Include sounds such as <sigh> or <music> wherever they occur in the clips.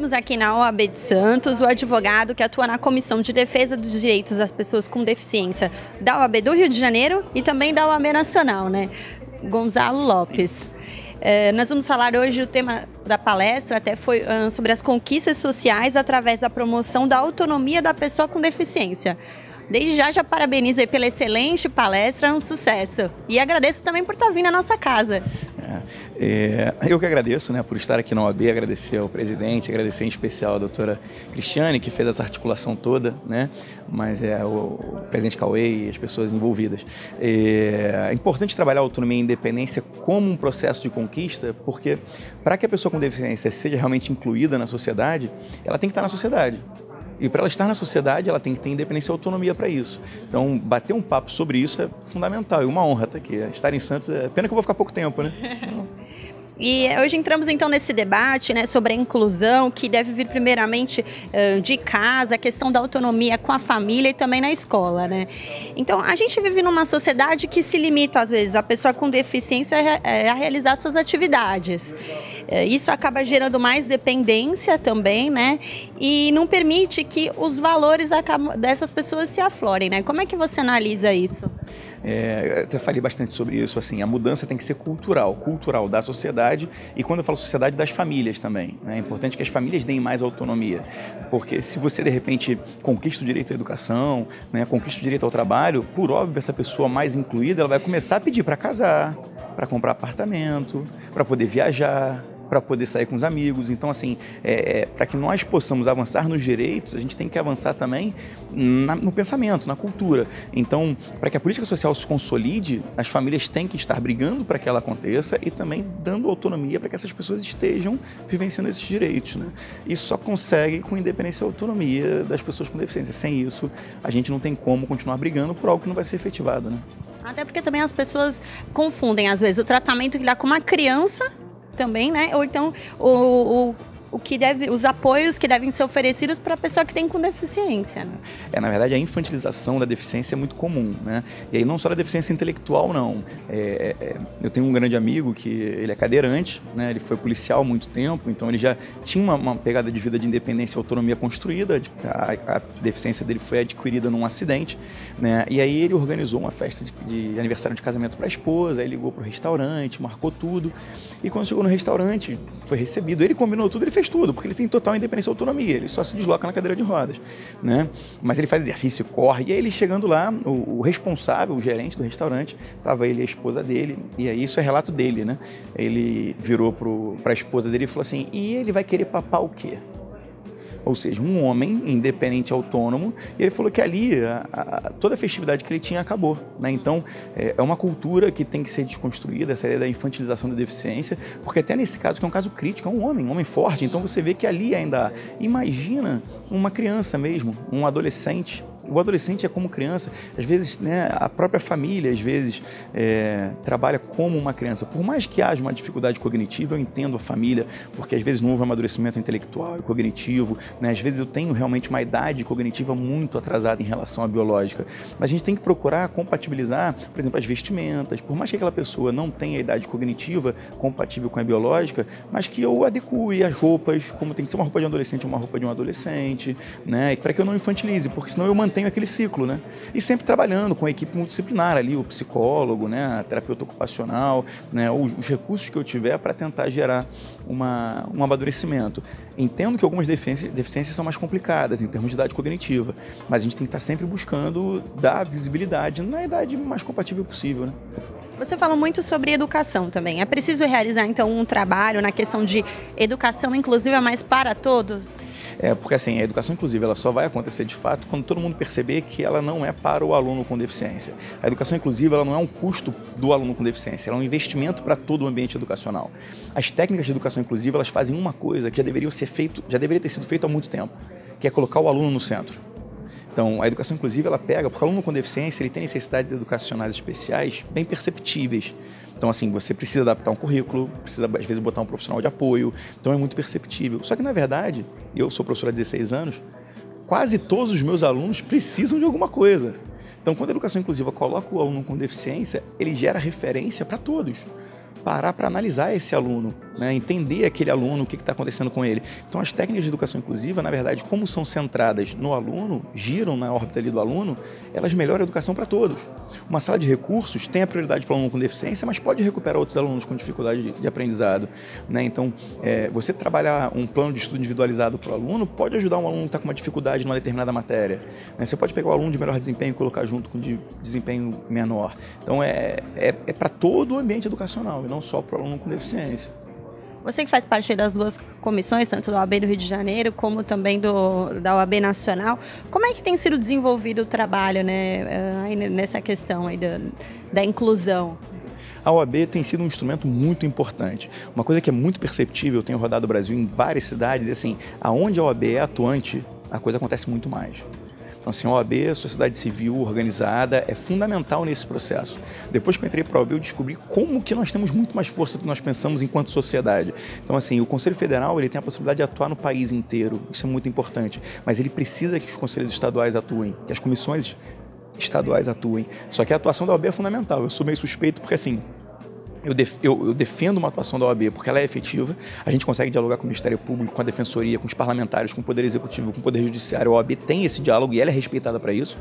temos aqui na OAB de Santos o advogado que atua na Comissão de Defesa dos Direitos das Pessoas com Deficiência da OAB do Rio de Janeiro e também da OAB Nacional, né? Gonzalo Lopes. É, nós vamos falar hoje o tema da palestra até foi uh, sobre as conquistas sociais através da promoção da autonomia da pessoa com deficiência. Desde já, já parabenizo pela excelente palestra, um sucesso. E agradeço também por estar vindo à nossa casa. É, é, eu que agradeço né, por estar aqui na OAB, agradecer ao presidente, agradecer em especial a doutora Cristiane, que fez essa articulação toda, né, mas é o, o presidente Cauê e as pessoas envolvidas. É, é importante trabalhar a autonomia e a independência como um processo de conquista, porque para que a pessoa com deficiência seja realmente incluída na sociedade, ela tem que estar na sociedade. E para ela estar na sociedade, ela tem que ter independência e autonomia para isso. Então, bater um papo sobre isso é fundamental. E uma honra estar aqui. Estar em Santos, é pena que eu vou ficar pouco tempo, né? <laughs> E hoje entramos então nesse debate né, sobre a inclusão, que deve vir primeiramente uh, de casa, a questão da autonomia com a família e também na escola. Né? Então, a gente vive numa sociedade que se limita, às vezes, a pessoa com deficiência a realizar suas atividades. É, isso acaba gerando mais dependência também, né? E não permite que os valores dessas pessoas se aflorem, né? Como é que você analisa isso? É, até falei bastante sobre isso, assim, a mudança tem que ser cultural, cultural da sociedade e quando eu falo sociedade, das famílias também. Né? É importante que as famílias deem mais autonomia, porque se você de repente conquista o direito à educação, né, conquista o direito ao trabalho, por óbvio, essa pessoa mais incluída, ela vai começar a pedir para casar, para comprar apartamento, para poder viajar, para poder sair com os amigos. Então, assim, é, é, para que nós possamos avançar nos direitos, a gente tem que avançar também na, no pensamento, na cultura. Então, para que a política social se consolide, as famílias têm que estar brigando para que ela aconteça e também dando autonomia para que essas pessoas estejam vivenciando esses direitos. Né? Isso só consegue com independência e autonomia das pessoas com deficiência. Sem isso, a gente não tem como continuar brigando por algo que não vai ser efetivado. Né? Até porque também as pessoas confundem, às vezes, o tratamento que dá com uma criança também, né? Ou então o, o o que deve, os apoios que devem ser oferecidos para a pessoa que tem com deficiência. Né? É, na verdade, a infantilização da deficiência é muito comum, né? E aí não só da deficiência intelectual, não. É, é, eu tenho um grande amigo que ele é cadeirante, né? Ele foi policial há muito tempo, então ele já tinha uma, uma pegada de vida de independência e autonomia construída. A, a, deficiência dele foi adquirida num acidente, né? E aí ele organizou uma festa de, de aniversário de casamento para a esposa, aí ligou para o restaurante, marcou tudo. E quando chegou no restaurante, foi recebido. Ele combinou tudo, ele fez tudo, porque ele tem total independência e autonomia. Ele só se desloca na cadeira de rodas, né? Mas ele faz exercício, corre. E aí ele chegando lá, o, o responsável, o gerente do restaurante, estava ele e a esposa dele. E aí isso é relato dele, né? Ele virou para a esposa dele e falou assim: e ele vai querer papar o quê? Ou seja, um homem independente, autônomo, e ele falou que ali a, a, toda a festividade que ele tinha acabou. Né? Então, é, é, uma cultura que tem que ser desconstruída, essa ideia da infantilização da deficiência, porque até nesse caso, que é um caso crítico, é um homem, um homem forte, então você vê que ali ainda. Imagina uma criança mesmo, um adolescente, o adolescente é como criança, às vezes né, a própria família às vezes é, trabalha como uma criança. Por mais que haja uma dificuldade cognitiva, eu entendo a família, porque às vezes não houve amadurecimento intelectual e cognitivo, né? às vezes eu tenho realmente uma idade cognitiva muito atrasada em relação à biológica. Mas a gente tem que procurar compatibilizar, por exemplo, as vestimentas, por mais que aquela pessoa não tenha a idade cognitiva compatível com a biológica, mas que eu adeque as roupas, como tem que ser uma roupa de um adolescente uma roupa de um adolescente, né? para que eu não infantilize, porque senão eu mantenho tenho aquele ciclo, né? E sempre trabalhando com a equipe multidisciplinar ali, o psicólogo, né, a terapeuta ocupacional, né, os, os recursos que eu tiver para tentar gerar uma, um amadurecimento. Entendo que algumas deficiências, deficiências são mais complicadas em termos de idade cognitiva, mas a gente tem que estar sempre buscando dar visibilidade na idade mais compatível possível, né? Você falou muito sobre educação também. É preciso realizar então um trabalho na questão de educação inclusiva, mas para todos? É, porque assim, a educação inclusiva ela só vai acontecer de fato quando todo mundo perceber que ela não é para o aluno com deficiência. A educação inclusiva ela não é um custo do aluno com deficiência, ela é um investimento para todo o ambiente educacional. As técnicas de educação inclusiva elas fazem uma coisa que já deveria ser feito, já deveria ter sido feito há muito tempo, que é colocar o aluno no centro. Então, a educação inclusiva ela pega, porque o aluno com deficiência ele tem necessidades educacionais especiais bem perceptíveis. Então, assim, você precisa adaptar um currículo, precisa, às vezes, botar um profissional de apoio. Então, é muito perceptível. Só que, na verdade, eu sou professor há 16 anos, quase todos os meus alunos precisam de alguma coisa. Então, quando a educação inclusiva coloca o aluno com deficiência, ele gera referência para todos. Parar para analisar esse aluno né? entender aquele aluno, o que está acontecendo com ele. Então, as técnicas de educação inclusiva, na verdade, como são centradas no aluno, giram na órbita ali do aluno, elas melhoram a educação para todos. Uma sala de recursos tem a prioridade para o aluno com deficiência, mas pode recuperar outros alunos com dificuldade de, de aprendizado. Né? Então, é, você trabalhar um plano de estudo individualizado para o aluno pode ajudar um aluno que está com uma dificuldade numa determinada matéria. Né? Você pode pegar o aluno de melhor desempenho e colocar junto com de desempenho menor. Então, é, é, é para todo o ambiente educacional e não só para o aluno com deficiência. Você que faz parte das duas comissões, tanto da OAB do Rio de Janeiro como também do, da OAB Nacional, como é que tem sido desenvolvido o trabalho né, eh, nessa questão aí da, da inclusão? A OAB tem sido um instrumento muito importante. Uma coisa que é muito perceptível, eu tenho rodado o Brasil em várias cidades, e assim, aonde a OAB é atuante, a coisa acontece muito mais. Então, assim, a OAB, a sociedade civil organizada, é fundamental nesse processo. Depois que eu entrei para a OAB, eu descobri como que nós temos muito mais força do que nós pensamos enquanto sociedade. Então, assim, o Conselho Federal ele tem a possibilidade de atuar no país inteiro, isso é muito importante, mas ele precisa que os conselhos estaduais atuem, que as comissões estaduais atuem. Só que a atuação da OAB é fundamental. Eu sou meio suspeito porque, assim, eu, def, eu, eu, defendo uma atuação da OAB porque ela é efetiva. A gente consegue dialogar com o Ministério Público, com a Defensoria, com os parlamentares, com o Poder Executivo, com o Poder Judiciário. A OAB tem esse diálogo e ela é respeitada para isso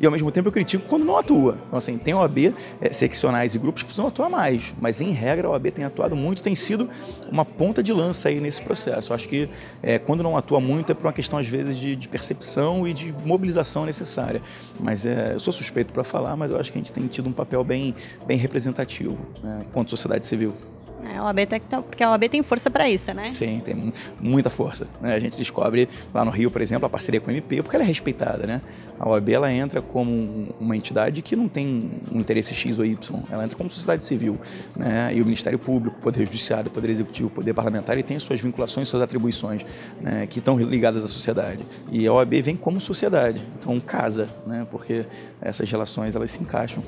e ao mesmo tempo eu critico quando não atua. Então, assim, tem OAB é, seccionais e grupos que precisam atuar mais, mas em regra a OAB tem atuado muito, tem sido uma ponta de lança aí nesse processo. Eu acho que é, quando não atua muito é por uma questão, às vezes, de, de percepção e de mobilização necessária. Mas é, eu sou suspeito para falar, mas eu acho que a gente tem tido um papel bem, bem representativo né, quanto sociedade civil. É, a OAB tem, porque a OAB tem força para isso, né? Sim, tem muita força. Né? A gente descobre lá no Rio, por exemplo, a parceria com o MP, porque ela é respeitada, né? A OAB ela entra como uma entidade que não tem um interesse X ou Y, ela entra como sociedade civil, né? E o Ministério Público, o Poder Judiciário, o Poder Executivo, o Poder Parlamentar, ele tem suas vinculações, suas atribuições, né? Que estão ligadas à sociedade. E a OAB vem como sociedade, então casa, né? Porque essas relações elas se encaixam.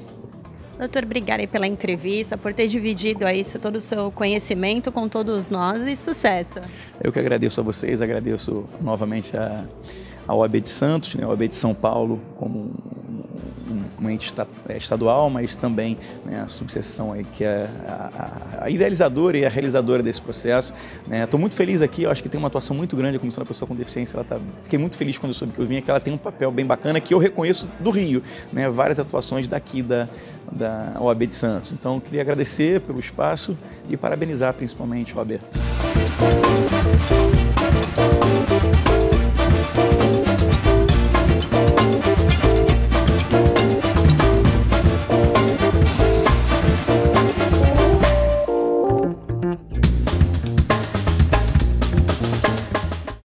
Doutor, obrigada pela entrevista, por ter dividido aí todo o seu conhecimento com todos nós e sucesso. Eu que agradeço a vocês, agradeço novamente a, a OAB de Santos, né, a OAB de São Paulo, como um ente é, estadual, mas também né, a subseção aí que é a, a, idealizadora e a realizadora desse processo. Estou né. muito feliz aqui, acho que tem uma atuação muito grande a Comissão da Pessoa com Deficiência. Ela tá, fiquei muito feliz quando eu soube que eu vim aqui, ela tem um papel bem bacana que eu reconheço do Rio, né, várias atuações daqui da, da OAB de Santos. Então, queria agradecer pelo espaço e parabenizar principalmente a OAB.